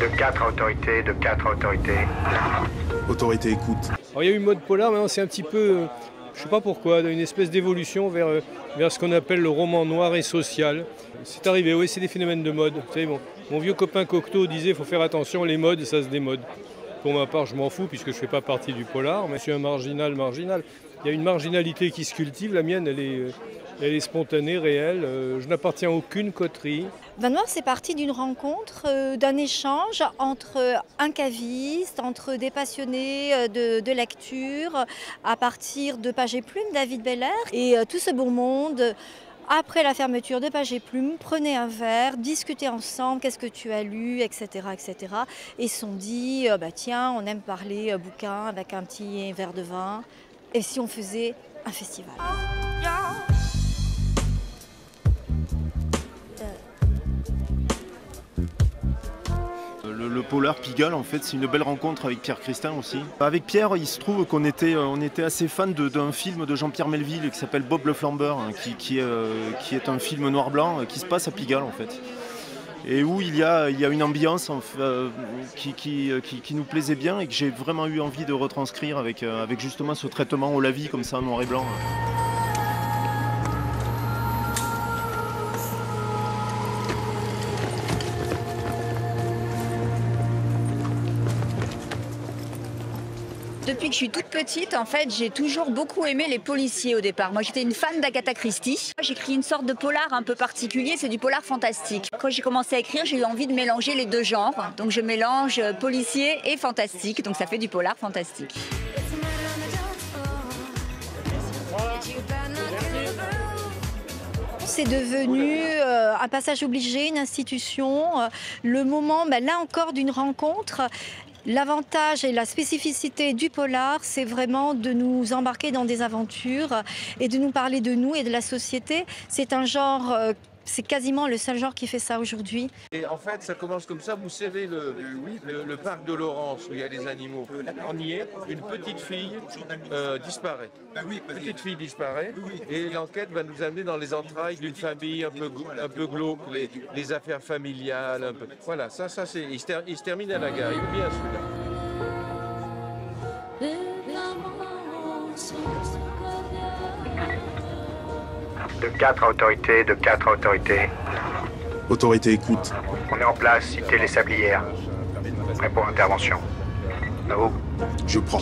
De quatre autorités, de quatre autorités. Autorité écoute. Alors, il y a eu mode polar, maintenant c'est un petit peu, euh, je ne sais pas pourquoi, une espèce d'évolution vers, euh, vers ce qu'on appelle le roman noir et social. C'est arrivé, oui, c'est des phénomènes de mode. Vous savez, bon, mon vieux copain Cocteau disait il faut faire attention, les modes, ça se démode. Pour ma part, je m'en fous puisque je ne fais pas partie du polar, mais je suis un marginal marginal. Il y a une marginalité qui se cultive, la mienne, elle est, euh, elle est spontanée, réelle. Euh, Je n'appartiens à aucune coterie. Vin Noir, c'est parti d'une rencontre, euh, d'un échange entre un caviste, entre des passionnés de, lecture, à partir de Page et Plume, David Beller, et tout ce beau monde. Après la fermeture de Page et Plume, prenez un verre, discutez ensemble, qu'est-ce que tu as lu, etc. etc. Et sont dit, euh, bah, tiens, on aime parler euh, bouquin avec un petit verre de vin. Et si on faisait un festival? Le, le polar Pigalle, en fait, c'est une belle rencontre avec Pierre Christin aussi. Avec Pierre, il se trouve qu'on était, euh, on était assez fan d'un film de Jean-Pierre Melville qui s'appelle Bob le Flambeur, hein, qui, euh, qui est un film noir-blanc euh, qui se passe à Pigalle, en fait. Et où il y a, il y a une ambiance qui, qui, nous plaisait bien et que j'ai vraiment eu envie de retranscrire avec, avec justement ce traitement au la vie comme ça, en noir et blanc. Depuis que je suis toute petite, en fait, j'ai toujours beaucoup aimé les policiers au départ. Moi, j'étais une fan d'Agatha Christie. J'écris une sorte de polar un peu particulier, c'est du polar fantastique. Quand j'ai commencé à écrire, j'ai eu envie de mélanger les deux genres. Donc, je mélange euh, policier et fantastique. Donc, ça fait du polar fantastique. C'est devenu euh, un passage obligé, une institution, euh, le moment, ben, là encore, d'une rencontre. L'avantage et la spécificité du polar, c'est vraiment de nous embarquer dans des aventures et de nous parler de nous et de la société. C'est un genre, euh, c'est quasiment le seul genre qui fait ça aujourd'hui. Et en fait, ça commence comme ça. Vous savez, le, le, le parc de Laurence où il y a les animaux. On y est, une petite fille euh, disparaît. Petite fille disparaît. Et l'enquête va nous amener dans les entrailles d'une famille un peu, un peu glauque, les, les affaires familiales. Un peu. Voilà, ça, ça c'est. Il, se ter- il se termine à la gare. Il est bien celui-là. De quatre autorités, de quatre autorités. Autorité écoute. On est en place, cité les sablières. Prêt pour intervention. Vous. Je prends.